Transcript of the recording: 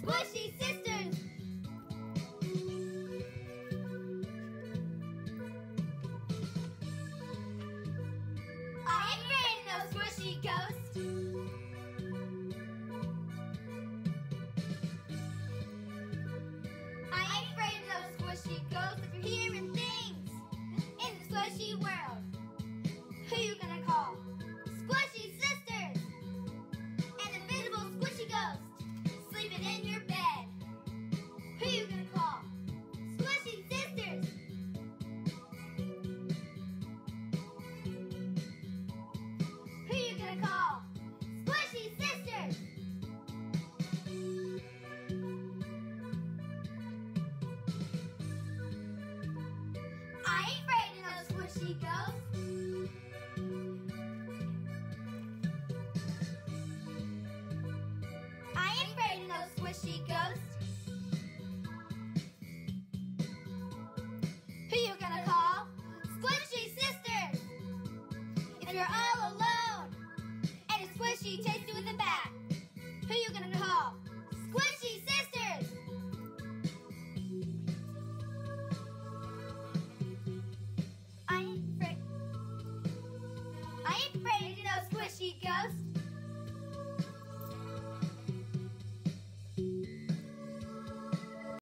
Squishy Sisters. I ain't afraid of no squishy ghost. I ain't afraid of no squishy ghost if you're hearing things in the squishy world. she goes. I afraid of squishy ghost. Who you gonna call? Squishy Sisters! If you're all alone, and a squishy takes you in the back, who you gonna call? squishy ghost.